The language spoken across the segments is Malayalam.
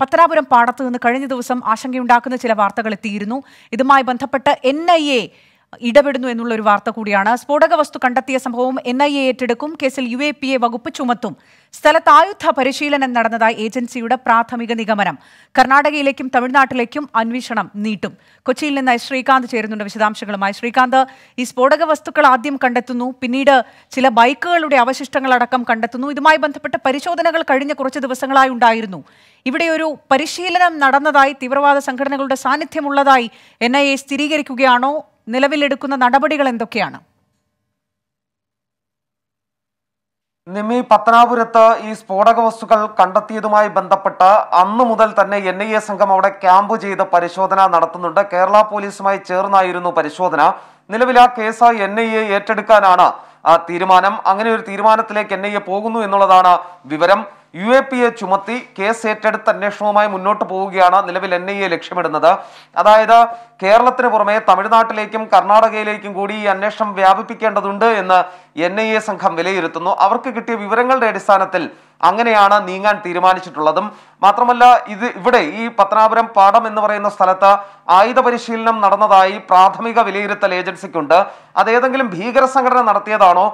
പത്തനാപുരം പാടത്തു നിന്ന് കഴിഞ്ഞ ദിവസം ആശങ്കയുണ്ടാക്കുന്ന ചില വാർത്തകൾ എത്തിയിരുന്നു. ഇതുമായി ബന്ധപ്പെട്ട് എൻ ഐ എ ഇടപെടുന്നു എന്നുള്ള ഒരു വാർത്ത കൂടിയാണ്. സ്ഫോടക വസ്തു കണ്ടെത്തിയ സംഭവം എൻ ഐ എ ഏറ്റെടുക്കും. കേസിൽ യു എ പി എ വകുപ്പ് ചുമത്തും. സ്ഥലത്ത് ആയുധ പരിശീലനം നടന്നതായി ഏജൻസിയുടെ പ്രാഥമിക നിഗമനം. കർണാടകയിലേക്കും തമിഴ്നാട്ടിലേക്കും അന്വേഷണം നീട്ടും. കൊച്ചിയിൽ നിന്നായി ശ്രീകാന്ത് ചേരുന്നുണ്ട് വിശദാംശങ്ങളുമായി. ശ്രീകാന്ത് ഈ സ്ഫോടക വസ്തുക്കൾ ആദ്യം കണ്ടെത്തുന്നു. പിന്നീട് ചില ബൈക്കുകളുടെ അവശിഷ്ടങ്ങളടക്കം കണ്ടെത്തുന്നു. ഇതുമായി ബന്ധപ്പെട്ട പരിശോധനകൾ കഴിഞ്ഞ കുറച്ച് ദിവസങ്ങളായി ഉണ്ടായിരുന്നു. ഇവിടെ ഒരു പരിശീലനം നടന്നതായി തീവ്രവാദ സംഘടനകളുടെ സാന്നിധ്യമുള്ളതായി എൻ ഐ എ സ്ഥിരീകരിക്കുകയാണോ? നിലവിലെടുക്കുന്ന നടപടികൾ എന്തൊക്കെയാണ്? നിമി പത്തനാപുരത്ത് ഈ സ്ഫോടക വസ്തുക്കൾ കണ്ടെത്തിയതുമായി ബന്ധപ്പെട്ട് അന്നു മുതൽ തന്നെ എൻ ഐ എ സംഘം അവിടെ ക്യാമ്പ് ചെയ്ത് പരിശോധന നടത്തുന്നുണ്ട്. കേരള പോലീസുമായി ചേർന്നായിരുന്നു പരിശോധന. നിലവിൽ ആ കേസ് എൻ ഐ എ ഏറ്റെടുക്കാനാണ് തീരുമാനം. അങ്ങനെ ഒരു തീരുമാനത്തിലേക്ക് എൻ ഐ എ പോകുന്നു എന്നുള്ളതാണ് വിവരം. യു എ പി എ ചുമത്തി കേസ് ഏറ്റെടുത്ത് അന്വേഷണവുമായി മുന്നോട്ട് പോവുകയാണ് നിലവിൽ എൻ ഐ എ ലക്ഷ്യമിടുന്നത്. അതായത് കേരളത്തിന് പുറമെ തമിഴ്നാട്ടിലേക്കും കർണാടകയിലേക്കും കൂടി ഈ അന്വേഷണം വ്യാപിപ്പിക്കേണ്ടതുണ്ട് എന്ന് എൻ ഐ എ സംഘം വിലയിരുത്തുന്നു. അവർക്ക് കിട്ടിയ വിവരങ്ങളുടെ അടിസ്ഥാനത്തിൽ അങ്ങനെയാണ് നീങ്ങാൻ തീരുമാനിച്ചിട്ടുള്ളതും. മാത്രമല്ല ഇത് ഇവിടെ ഈ പത്തനാപുരം പാടം എന്ന് പറയുന്ന സ്ഥലത്ത് ആയുധ പരിശീലനം നടന്നതായി പ്രാഥമിക വിലയിരുത്തൽ ഏജൻസിക്കുണ്ട്. അതേതെങ്കിലും ഭീകര സംഘടന നടത്തിയതാണോ?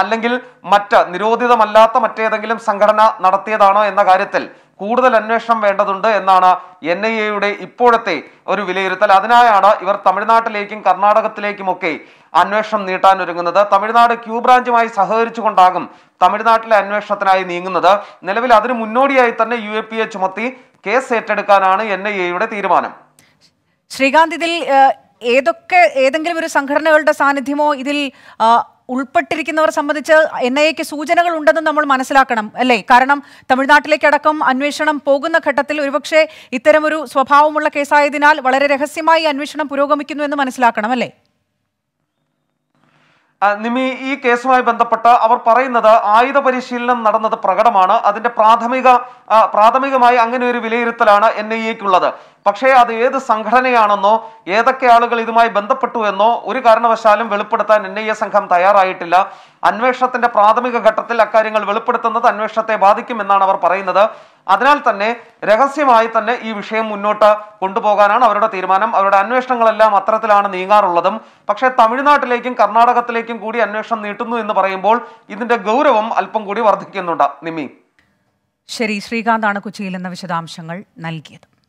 അല്ലെങ്കിൽ മറ്റ് നിരോധിതമല്ലാത്ത മറ്റേതെങ്കിലും സംഘടന നടത്തിയതാണോ എന്ന കാര്യത്തിൽ കൂടുതൽ അന്വേഷണം വേണ്ടതുണ്ട് എന്നാണ് എൻ ഐ എയുടെ ഇപ്പോഴത്തെ ഒരു വിലയിരുത്തൽ. അതിനായാണ് ഇവർ തമിഴ്നാട്ടിലേക്കും കർണാടകത്തിലേക്കുമൊക്കെ അന്വേഷണം നീട്ടാൻ ഒരുങ്ങുന്നത് തമിഴ്നാട് ക്യൂ ബ്രാഞ്ചുമായി സഹകരിച്ചുകൊണ്ടാകും തമിഴ്നാട്ടിലെ അന്വേഷണത്തിനായി നീങ്ങുന്നത്. നിലവിൽ അതിന് മുന്നോടിയായി തന്നെ യു എ പി എ ചുമത്തി കേസ് ഏറ്റെടുക്കാനാണ് എൻ ഐ എയുടെ തീരുമാനം. ശ്രീകാന്ത് ഇതിൽ ഏതൊക്കെ ഏതെങ്കിലും ഒരു സംഘടനകളുടെ സാന്നിധ്യമോ ഇതിൽ ഉൾപ്പെട്ടിരിക്കുന്നവർ സംബന്ധിച്ച് എൻ ഐ എക്ക് സൂചനകൾ ഉണ്ടെന്ന് നമ്മൾ മനസ്സിലാക്കണം അല്ലേ? കാരണം തമിഴ്നാട്ടിലേക്കടക്കം അന്വേഷണം പോകുന്ന ഘട്ടത്തിൽ ഒരുപക്ഷെ ഇത്തരമൊരു സ്വഭാവമുള്ള കേസായതിനാൽ വളരെ രഹസ്യമായി അന്വേഷണം പുരോഗമിക്കുന്നു എന്ന് മനസ്സിലാക്കണം അല്ലേ? നിമി ഈ കേസുമായി ബന്ധപ്പെട്ട് അവർ പറയുന്നത് ആയുധ പരിശീലനം നടന്നത് പ്രകടമാണ്. അതിന്റെ പ്രാഥമിക പ്രാഥമികമായി അങ്ങനെ ഒരു വിലയിരുത്തലാണ് എൻ ഐ എക്കുള്ളത്. പക്ഷേ അത് ഏത് സംഘടനയാണെന്നോ ഏതൊക്കെ ആളുകൾ ഇതുമായി ബന്ധപ്പെട്ടു എന്നോ ഒരു കാരണവശാലും വെളിപ്പെടുത്താൻ എൻ ഐ എ സംഘം തയ്യാറായിട്ടില്ല. അന്വേഷണത്തിന്റെ പ്രാഥമിക ഘട്ടത്തിൽ അക്കാര്യങ്ങൾ വെളിപ്പെടുത്തുന്നത് അന്വേഷണത്തെ ബാധിക്കുമെന്നാണ് അവർ പറയുന്നത്. അതിനാൽ തന്നെ രഹസ്യമായി തന്നെ ഈ വിഷയം മുന്നോട്ട് കൊണ്ടുപോകാനാണ് അവരുടെ തീരുമാനം. അവരുടെ അന്വേഷണങ്ങളെല്ലാം അത്തരത്തിലാണ് നീങ്ങാറുള്ളതും. പക്ഷേ തമിഴ്നാട്ടിലേക്കും കർണാടകത്തിലേക്കും കൂടി അന്വേഷണം നീട്ടുന്നു എന്ന് പറയുമ്പോൾ ഇതിന്റെ ഗൗരവം അല്പം കൂടി വർദ്ധിക്കുന്നുണ്ട്. നിമി. ശരി ശ്രീകാന്താണ് കൊച്ചിയിൽ നിന്ന് വിശദാംശങ്ങൾ നൽകിയത്.